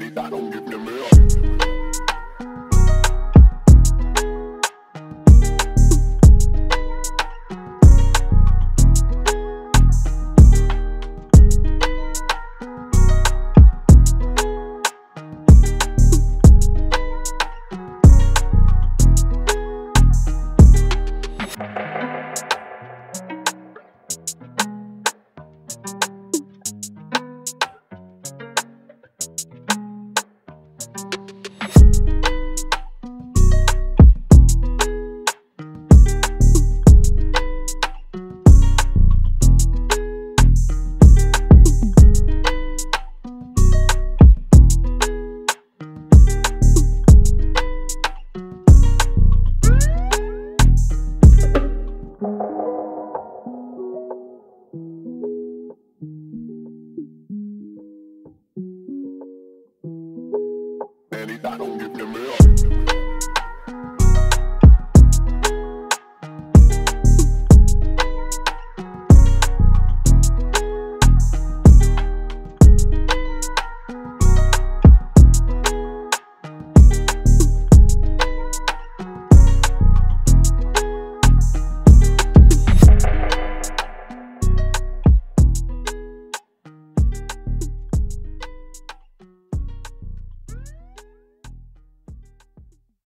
I don't give me milk. I don't give me milk.